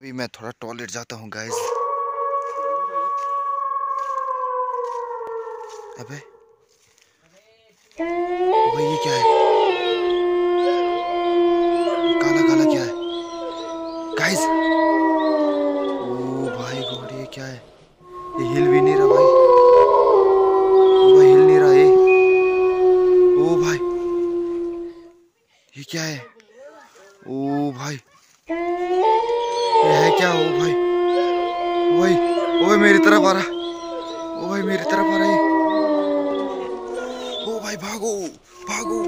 अभी मैं थोड़ा टॉयलेट जाता हूँ गाइस अबे, भाई, ये क्या है? काला काला क्या है? गाइस ओ भाई गॉड, ये क्या है? ये हिल भी नहीं रहा, भाई. ओ हिल नहीं रहा, ये. ओ भाई, ये क्या है? ओ भाई. क्या हो भाई? भाई भाई मेरी तरफ़ आ रहा। ओ भाई मेरी तरफ़ आ रहा है ओ भाई भागो भागो।